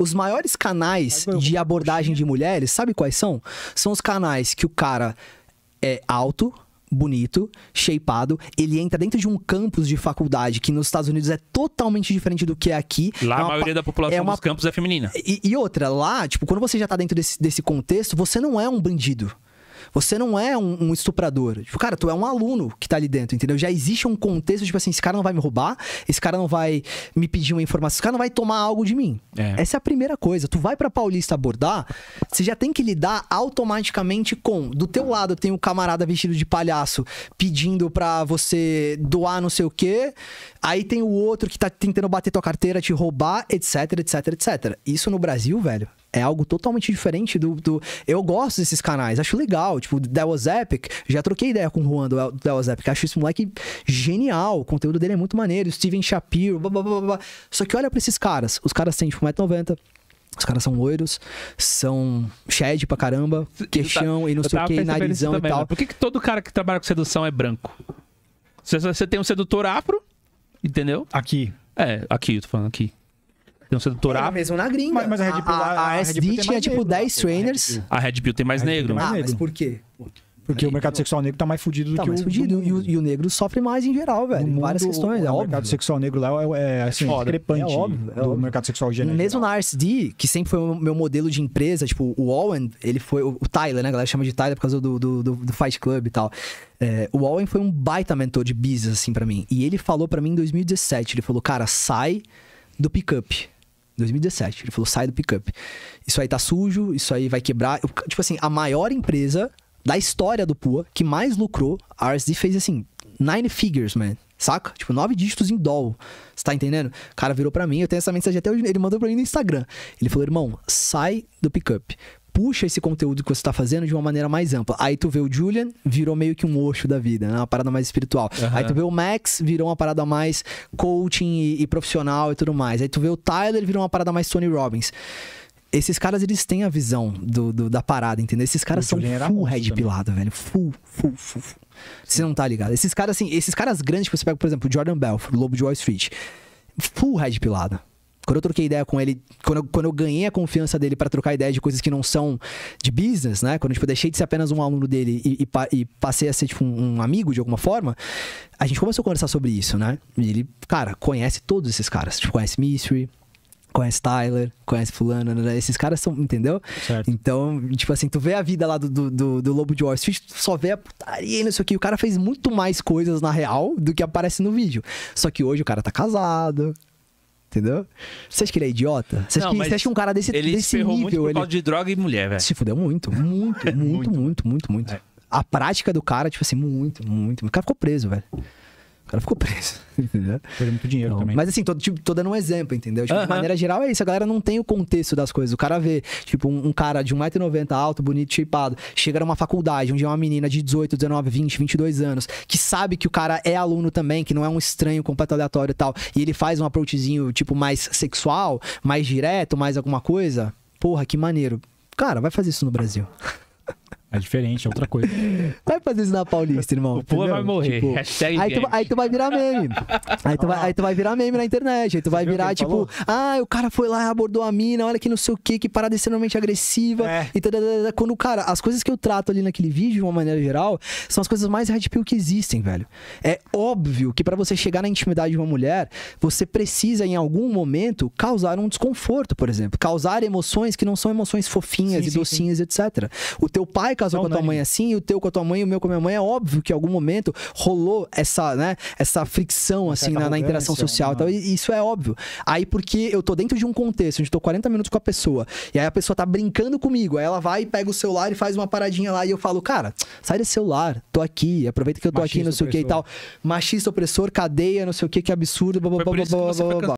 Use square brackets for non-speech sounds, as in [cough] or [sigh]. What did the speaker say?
Os maiores canais de abordagem de mulheres, sabe quais são? São os canais que o cara é alto, bonito, shapeado, ele entra dentro de um campus de faculdade que nos Estados Unidos é totalmente diferente do que é aqui. Lá É a maioria da população é uma dos campos é feminina. e, e outra, lá, tipo, quando você já tá dentro desse, desse contexto, você não é um bandido. Você não é um, um estuprador. Tipo, cara, tu é um aluno que tá ali dentro, entendeu? Já existe um contexto, tipo assim, esse cara não vai me roubar, esse cara não vai me pedir uma informação, esse cara não vai tomar algo de mim. É. Essa é a primeira coisa. Tu vai pra Paulista abordar, você já tem que lidar automaticamente com, do teu lado tem um camarada vestido de palhaço pedindo pra você doar não sei o quê, aí tem o outro que tá tentando bater tua carteira, te roubar, etc, etc, etc. Isso no Brasil, velho, é algo totalmente diferente do, do- Eu gosto desses canais, acho legal. Tipo, That Was Epic, já troquei ideia com o Juan do That Was Epic. Acho esse moleque genial. O conteúdo dele é muito maneiro. Steven Shapiro, blá, blá, blá, blá, blá. Só que olha pra esses caras. Os caras têm, tipo, 1,90m. Os caras são loiros, são shed pra caramba, queixão e não sei o que, narizão e também, tal. né? Por que, que todo cara que trabalha com sedução é branco? Você, você tem um sedutor afro, entendeu? Aqui. É, aqui, eu tô falando aqui. Tem um sedutor É afro. mesmo na gringa. Mas- mas a Red Pill lá- a, a SD tem tinha tipo negro lá, 10 pô, a Red trainers. A Red Pill tem mais A negro. Ah, mas por quê? Porque o mercado sexual negro tá mais fudido do Tá que mais o. fudido. do E o, mundo. e o negro sofre mais em geral, velho. No em várias mundo, questões, o, é o óbvio. mercado sexual negro lá é, é, assim, Foda. discrepante É óbvio, é do óbvio. mercado sexual genérico. Mesmo na RSD, que sempre foi o meu modelo de empresa, tipo, o Owen, ele foi. O Tyler, né? A galera chama de Tyler por causa do, do, do- do Fight Club e tal. É, o Owen foi um baita mentor de business, assim, pra mim. E ele falou pra mim em 2017: ele falou, cara, sai do pickup. 2017. Ele falou, sai do pickup. Isso aí tá sujo, isso aí vai quebrar. Eu- tipo assim, a maior empresa da história do PUA que mais lucrou, a RSD fez assim, nine figures, man. Saca? Tipo, nove dígitos em dólar. Você tá entendendo? O cara virou pra mim, eu tenho essa mensagem até hoje. Ele mandou pra mim no Instagram. Ele falou, irmão, sai do pickup. Puxa esse conteúdo que você tá fazendo de uma maneira mais ampla. Aí tu vê o Julian, virou meio que um Osho da vida, né? Uma parada mais espiritual. Aí tu vê o Max, virou uma parada mais coaching e, e profissional e tudo mais. Aí tu vê o Tyler, virou uma parada mais Tony Robbins. Esses caras, eles têm a visão do, do- da parada, entendeu? Esses caras O são full red pilado, velho. Full, full, full, full. Você não tá ligado? Esses caras, assim, esses caras grandes que você pega, por exemplo, o Jordan Belfort, o Lobo de Wall Street. Full red pilada. Quando eu troquei ideia com ele, quando eu, quando eu ganhei a confiança dele pra trocar ideia de coisas que não são de business, né? Quando tipo, eu deixei de ser apenas um aluno dele e, e e passei a ser tipo um, um amigo de alguma forma, a gente começou a conversar sobre isso, né? E ele, cara, conhece todos esses caras. Tipo, conhece Mystery, conhece Tyler, conhece Fulano, né? esses caras são, entendeu? Certo. Então, tipo assim, tu vê a vida lá do, do, do, do Lobo de Wall Street, tu só vê a putaria e não sei o que. O cara fez muito mais coisas na real do que aparece no vídeo. Só que hoje o cara tá casado. Entendeu? Você acha que ele é idiota? Você acha, Não, que, você acha que um cara desse, Ele se desse ferrou muito nível. por Ele causa de droga e mulher, velho. se fudeu muito. [laughs] Muito, muito, muito, muito, muito, É. A prática do cara, tipo assim, muito, muito. O cara ficou preso, velho. O cara ficou preso. [laughs] Entendeu? Perdeu muito dinheiro Não, também. Mas assim, tô, tipo, tô dando um exemplo, entendeu? Tipo, de Aham. maneira geral é isso. A galera não tem o contexto das coisas. O cara vê, tipo, um, um cara de 1,90m alto, bonito, shapeado, chega numa faculdade, onde é uma menina de 18, 19, 20, 22 anos, que sabe que o cara é aluno também, que não é um estranho completo aleatório e tal, e ele faz um approachzinho, tipo, mais sexual, mais direto, mais alguma coisa. Porra, que maneiro. Cara, vai fazer isso no Brasil. [laughs] É diferente, é outra coisa. [laughs] Vai fazer isso na Paulista, irmão. O entendeu? vai morrer. Tipo, aí, tu, aí tu vai virar meme. Aí tu vai, aí tu vai virar meme na internet. Aí tu vai virar, tipo, ah, o cara foi lá e abordou a mina, olha que não sei o que, que parada extremamente agressiva. É. E tadadada. quando o cara, as coisas que eu trato ali naquele vídeo, de uma maneira geral, são as coisas mais red pill que existem, velho. É óbvio que pra você chegar na intimidade de uma mulher, você precisa, em algum momento, causar um desconforto, por exemplo. Causar emoções que não são emoções fofinhas Sim, e sim, docinhas, etc. O teu pai casou Não, com a tua mãe assim, e o teu com a tua mãe, e o meu com a minha mãe, é óbvio que em algum momento rolou essa, né, essa fricção, assim, na, na interação social. e tal, uma- e isso é óbvio. Aí, porque eu tô dentro de um contexto, onde eu tô 40 minutos com a pessoa, e aí a pessoa tá brincando comigo, aí ela vai e pega o celular e faz uma paradinha lá, e eu falo, cara, sai desse celular, tô aqui, aproveita que eu tô aqui, Machista não sei o que e tal. opressor. Machista opressor, cadeia, não sei o que, que absurdo, blá, blá, blá, blá, blá, blá.